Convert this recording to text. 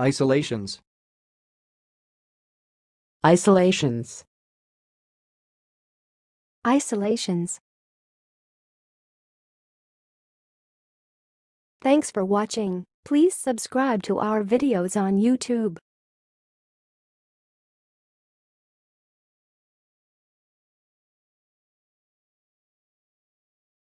Isolations. Isolations. Isolations. Thanks for watching. Please subscribe to our videos on YouTube.